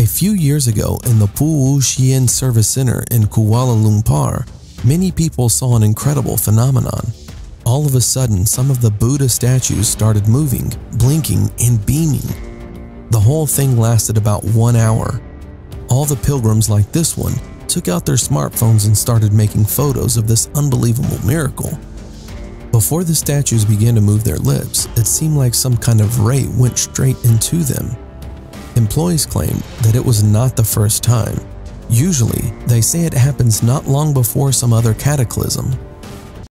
A few years ago in the Pu Xian Service Center in Kuala Lumpur, many people saw an incredible phenomenon. All of a sudden, some of the Buddha statues started moving, blinking, and beaming. The whole thing lasted about one hour. All the pilgrims like this one took out their smartphones and started making photos of this unbelievable miracle. Before the statues began to move their lips, it seemed like some kind of ray went straight into them. Employees claim that it was not the first time. Usually, they say it happens not long before some other cataclysm